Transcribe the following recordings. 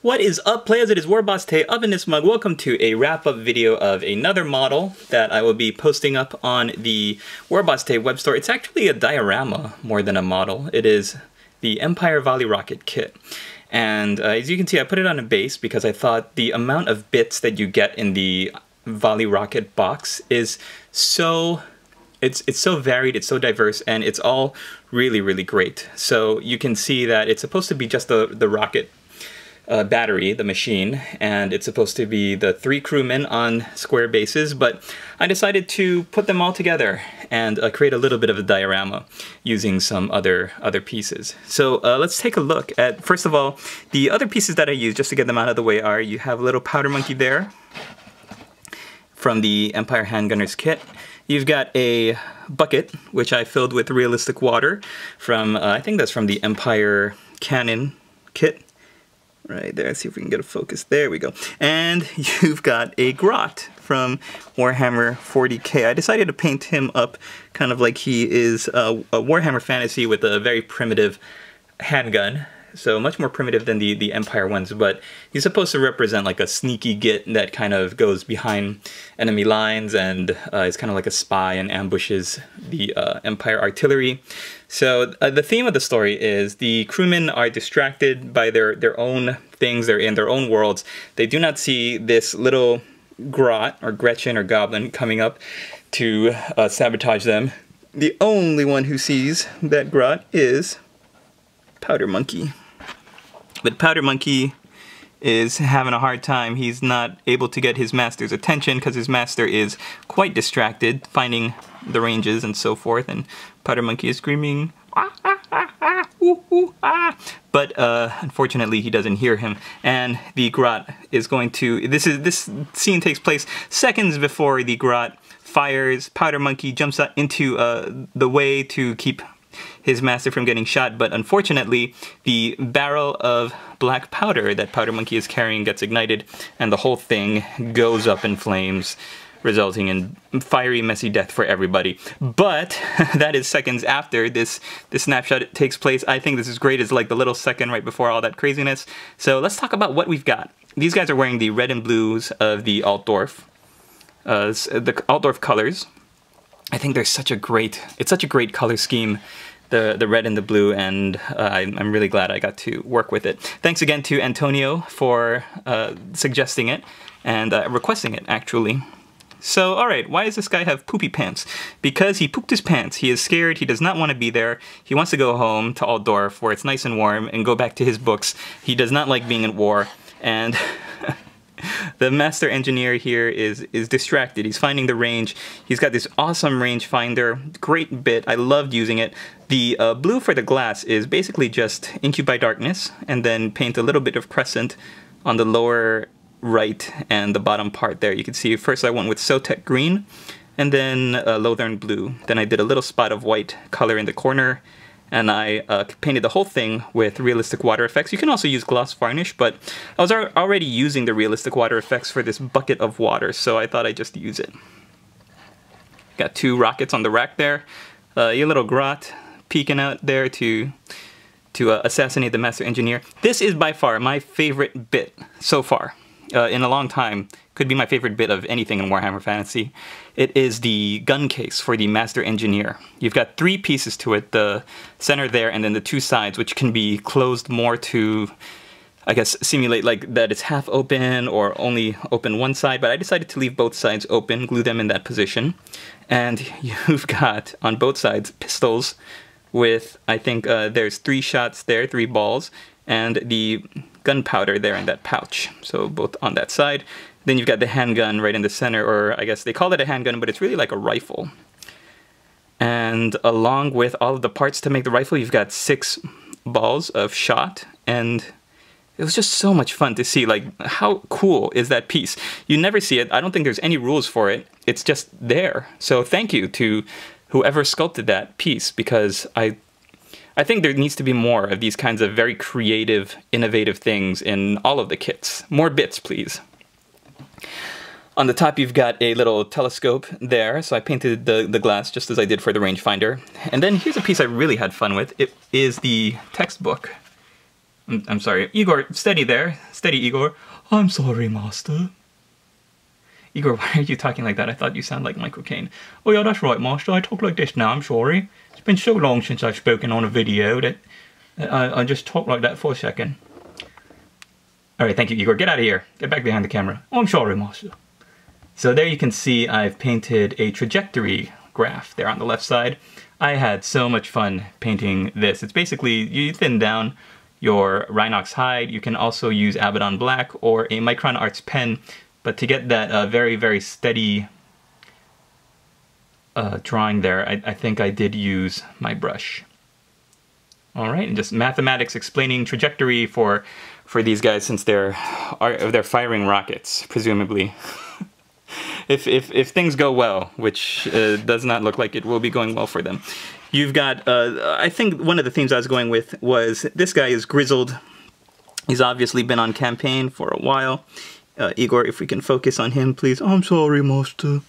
What is up, players? It is Warboss Tae up in this mug. Welcome to a wrap-up video of another model that I will be posting up on the Warboss Tae web store. It's actually a diorama more than a model. It is the Empire Volley Rocket kit. And uh, as you can see, I put it on a base because I thought the amount of bits that you get in the Volley Rocket box is so it's it's so varied, it's so diverse, and it's all really really great. So you can see that it's supposed to be just the the rocket uh, battery, the machine, and it's supposed to be the three crewmen on square bases, but I decided to put them all together and uh, create a little bit of a diorama using some other other pieces. So uh, let's take a look at, first of all, the other pieces that I used just to get them out of the way are, you have a little powder monkey there from the Empire Handgunners kit. You've got a bucket, which I filled with realistic water from, uh, I think that's from the Empire Cannon kit right there. Let's see if we can get a focus. There we go. And you've got a grot from Warhammer 40k. I decided to paint him up kind of like he is a, a Warhammer fantasy with a very primitive handgun so much more primitive than the, the Empire ones, but he's supposed to represent like a sneaky git that kind of goes behind enemy lines and uh, is kind of like a spy and ambushes the uh, Empire artillery. So uh, the theme of the story is the crewmen are distracted by their, their own things, they're in their own worlds. They do not see this little grot or Gretchen or goblin coming up to uh, sabotage them. The only one who sees that grot is Powder Monkey. But Powder Monkey is having a hard time. He's not able to get his master's attention because his master is quite distracted, finding the ranges and so forth. And Powder Monkey is screaming, ah, ah, ah, but uh, unfortunately he doesn't hear him. And the grot is going to. This is this scene takes place seconds before the grot fires. Powder Monkey jumps into uh, the way to keep his master from getting shot, but unfortunately, the barrel of black powder that Powder Monkey is carrying gets ignited, and the whole thing goes up in flames, resulting in fiery, messy death for everybody. But that is seconds after this, this snapshot takes place. I think this is great. It's like the little second right before all that craziness. So let's talk about what we've got. These guys are wearing the red and blues of the Altdorf, uh, the Altdorf colors. I think there's such a great, it's such a great color scheme the the red and the blue, and uh, I'm really glad I got to work with it. Thanks again to Antonio for uh, suggesting it and uh, requesting it, actually. So, alright, why does this guy have poopy pants? Because he pooped his pants. He is scared, he does not want to be there. He wants to go home to Altdorf, where it's nice and warm, and go back to his books. He does not like being at war, and the master engineer here is is distracted. He's finding the range. He's got this awesome range finder, great bit. I loved using it. The uh, blue for the glass is basically just by darkness, and then paint a little bit of crescent on the lower right and the bottom part there. You can see first I went with Sotek green, and then uh, Lothern blue. Then I did a little spot of white color in the corner, and I uh, painted the whole thing with realistic water effects. You can also use gloss varnish, but I was already using the realistic water effects for this bucket of water, so I thought I'd just use it. Got two rockets on the rack there. Uh, your little grot peeking out there to to uh, assassinate the master engineer. This is by far my favorite bit so far uh, in a long time could be my favorite bit of anything in Warhammer Fantasy. It is the gun case for the Master Engineer. You've got three pieces to it, the center there and then the two sides, which can be closed more to, I guess, simulate like that it's half open or only open one side, but I decided to leave both sides open, glue them in that position. And you've got, on both sides, pistols with, I think uh, there's three shots there, three balls, and the gunpowder there in that pouch. So both on that side. Then you've got the handgun right in the center, or I guess they call it a handgun, but it's really like a rifle. And along with all of the parts to make the rifle, you've got six balls of shot, and it was just so much fun to see. Like, how cool is that piece? You never see it. I don't think there's any rules for it. It's just there. So thank you to whoever sculpted that piece because I I think there needs to be more of these kinds of very creative, innovative things in all of the kits. More bits, please. On the top, you've got a little telescope there, so I painted the, the glass just as I did for the rangefinder. And then here's a piece I really had fun with. It is the textbook. I'm, I'm sorry. Igor, steady there. Steady, Igor. I'm sorry, master. Igor, why are you talking like that? I thought you sound like Michael Caine. Oh yeah, that's right, master. I talk like this now, I'm sorry. It's been so long since I've spoken on a video that I, I just talk like that for a second. Alright, thank you, Igor. Get out of here. Get back behind the camera. Oh, I'm sorry, master. So there you can see I've painted a trajectory graph there on the left side. I had so much fun painting this. It's basically, you thin down your Rhinox hide. You can also use Abaddon Black or a Micron Arts pen, but to get that uh, very, very steady uh, drawing there, I, I think I did use my brush. All right, and just mathematics explaining trajectory for for these guys since they're are they're firing rockets, presumably. if, if, if things go well, which uh, does not look like it will be going well for them. You've got, uh, I think one of the themes I was going with was this guy is grizzled. He's obviously been on campaign for a while. Uh, Igor, if we can focus on him, please. I'm sorry, master.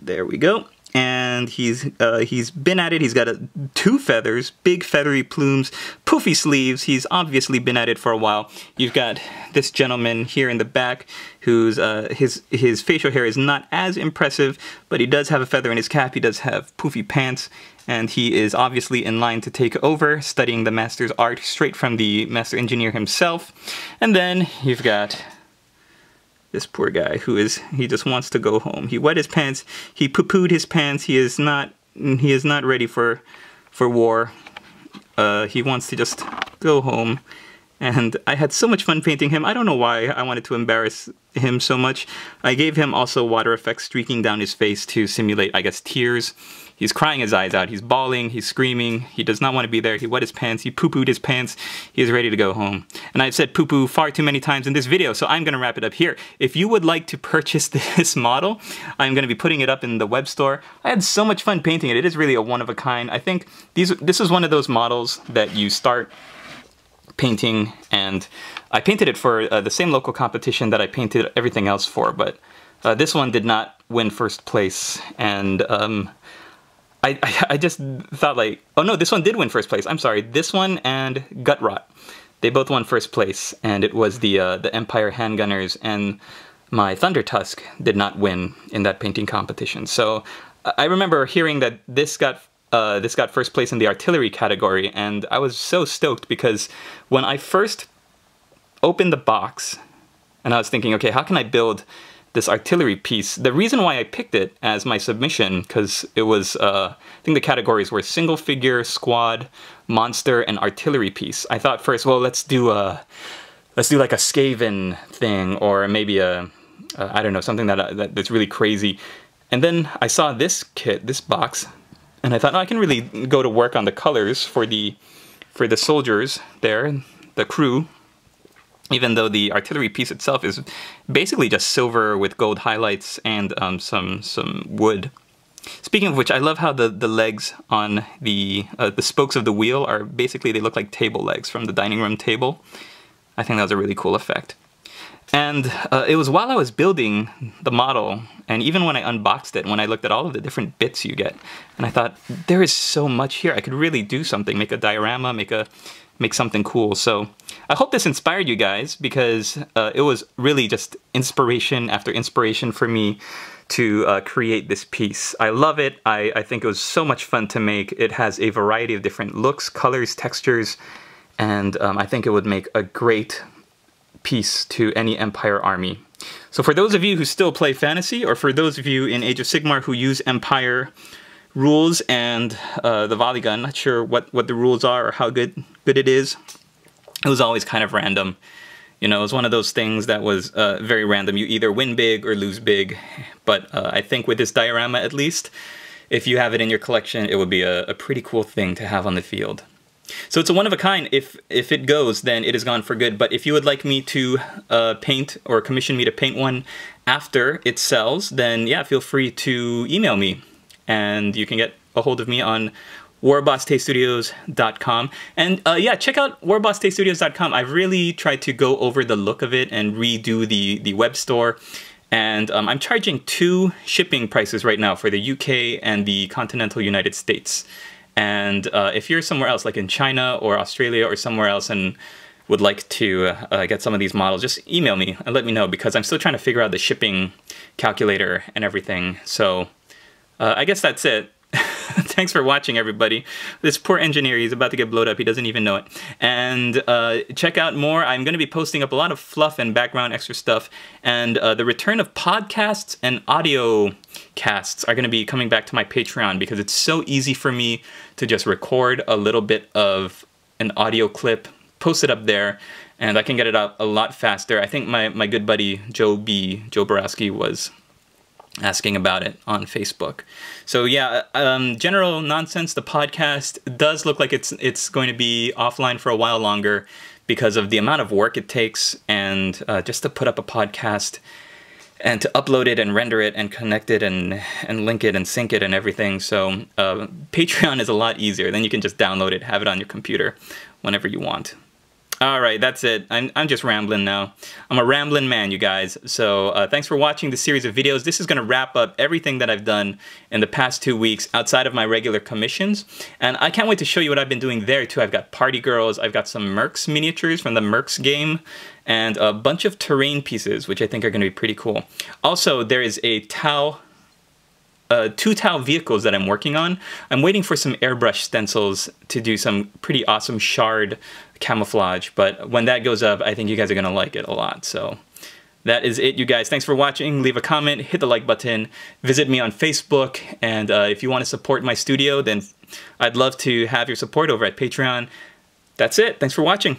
There we go and he's uh, he's been at it. He's got a, two feathers, big feathery plumes, poofy sleeves. He's obviously been at it for a while. You've got this gentleman here in the back, whose uh, his his facial hair is not as impressive, but he does have a feather in his cap. He does have poofy pants, and he is obviously in line to take over, studying the master's art straight from the master engineer himself. And then you've got this poor guy who is he just wants to go home. He wet his pants. He poo-pooed his pants. He is not he is not ready for for war. Uh, he wants to just go home. And I had so much fun painting him. I don't know why I wanted to embarrass him so much. I gave him also water effects streaking down his face to simulate, I guess, tears. He's crying his eyes out. He's bawling. He's screaming. He does not want to be there. He wet his pants. He poo-pooed his pants. He is ready to go home. And I've said poo-poo far too many times in this video, so I'm going to wrap it up here. If you would like to purchase this model, I'm going to be putting it up in the web store. I had so much fun painting it. It is really a one-of-a-kind. I think these this is one of those models that you start painting and I painted it for uh, the same local competition that I painted everything else for, but uh, this one did not win first place, and um, I, I, just thought like, oh no, this one did win first place. I'm sorry, this one and Gut Rot, they both won first place, and it was the uh, the Empire Handgunners and my Thunder Tusk did not win in that painting competition. So I remember hearing that this got uh, this got first place in the artillery category, and I was so stoked because when I first opened the box, and I was thinking, okay, how can I build this artillery piece. The reason why I picked it as my submission, because it was, uh, I think the categories were single figure, squad, monster, and artillery piece. I thought first, well, let's do a, let's do like a Skaven thing, or maybe a, a I don't know, something that, that that's really crazy. And then I saw this kit, this box, and I thought, oh, I can really go to work on the colors for the, for the soldiers there, the crew, even though the artillery piece itself is basically just silver with gold highlights and um, some some wood. Speaking of which, I love how the, the legs on the uh, the spokes of the wheel are basically, they look like table legs from the dining room table. I think that was a really cool effect. And uh, it was while I was building the model, and even when I unboxed it, when I looked at all of the different bits you get, and I thought, there is so much here. I could really do something, make a diorama, make a make something cool. So I hope this inspired you guys because uh, it was really just inspiration after inspiration for me to uh, create this piece. I love it. I, I think it was so much fun to make. It has a variety of different looks, colors, textures, and um, I think it would make a great piece to any Empire army. So for those of you who still play fantasy, or for those of you in Age of Sigmar who use Empire rules and uh, the volley gun. Not sure what, what the rules are or how good, good it is. It was always kind of random. You know, it was one of those things that was uh, very random. You either win big or lose big. But uh, I think with this diorama at least, if you have it in your collection, it would be a, a pretty cool thing to have on the field. So it's a one of a kind. If if it goes, then it is gone for good. But if you would like me to uh, paint or commission me to paint one after it sells, then yeah, feel free to email me and you can get a hold of me on warbosstaestudios.com. And uh, yeah, check out warbosstaestudios.com. I've really tried to go over the look of it and redo the, the web store. And um, I'm charging two shipping prices right now for the UK and the continental United States. And uh, if you're somewhere else, like in China or Australia or somewhere else, and would like to uh, get some of these models, just email me and let me know because I'm still trying to figure out the shipping calculator and everything. So uh, I guess that's it. Thanks for watching, everybody. This poor engineer, he's about to get blowed up. He doesn't even know it. And uh, check out more. I'm going to be posting up a lot of fluff and background extra stuff. And uh, the return of podcasts and audio casts are going to be coming back to my Patreon because it's so easy for me to just record a little bit of an audio clip, post it up there, and I can get it out a lot faster. I think my, my good buddy Joe B, Joe Borowski, was asking about it on Facebook. So yeah, um, general nonsense. The podcast does look like it's it's going to be offline for a while longer because of the amount of work it takes and uh, just to put up a podcast and to upload it and render it and connect it and and link it and sync it and everything. So uh, Patreon is a lot easier. Then you can just download it, have it on your computer whenever you want. All right, that's it. I'm, I'm just rambling now. I'm a rambling man, you guys. So uh, thanks for watching this series of videos. This is going to wrap up everything that I've done in the past two weeks outside of my regular commissions. And I can't wait to show you what I've been doing there, too. I've got Party Girls. I've got some Mercs miniatures from the Mercs game and a bunch of terrain pieces, which I think are going to be pretty cool. Also, there is a Tau uh, two Tau vehicles that I'm working on. I'm waiting for some airbrush stencils to do some pretty awesome shard camouflage, but when that goes up, I think you guys are going to like it a lot. So that is it, you guys. Thanks for watching. Leave a comment, hit the like button, visit me on Facebook, and uh, if you want to support my studio, then I'd love to have your support over at Patreon. That's it. Thanks for watching.